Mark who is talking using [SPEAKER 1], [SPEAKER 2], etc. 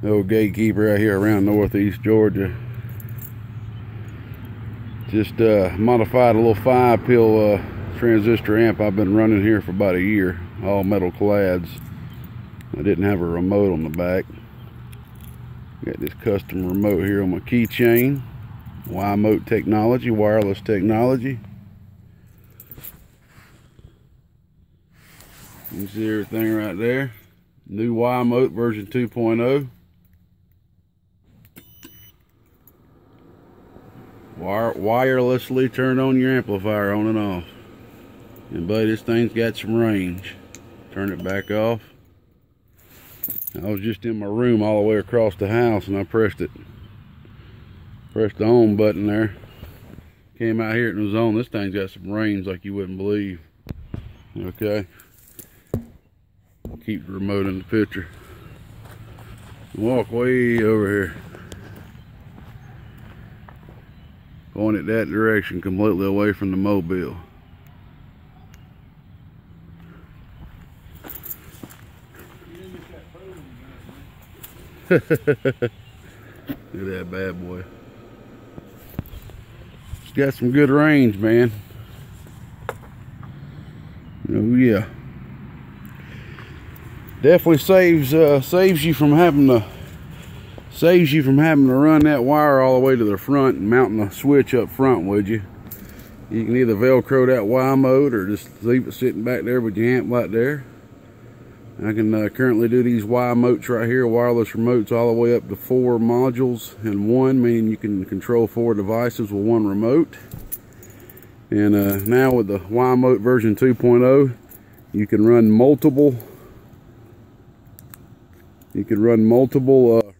[SPEAKER 1] Old gatekeeper out here around northeast Georgia. Just uh, modified a little five pill uh, transistor amp I've been running here for about a year. All metal clads. I didn't have a remote on the back. Got this custom remote here on my keychain. Wimote technology, wireless technology. You can see everything right there. New Wimote version 2.0. Wire, wirelessly turn on your amplifier on and off. And buddy, this thing's got some range. Turn it back off. I was just in my room all the way across the house and I pressed it. Pressed the on button there. Came out here and it was on. This thing's got some range like you wouldn't believe. Okay. Keep the remote in the picture. Walk way over here. Point it that direction completely away from the mobile. Look at that bad boy. It's got some good range, man. Oh yeah. Definitely saves uh, saves you from having to saves you from having to run that wire all the way to the front and mounting the switch up front, would you? You can either velcro that Wimote or just leave it sitting back there with your amp right there. I can uh, currently do these Wimotes right here, wireless remotes all the way up to four modules in one, meaning you can control four devices with one remote. And uh, now with the Wimote version 2.0, you can run multiple, you can run multiple uh.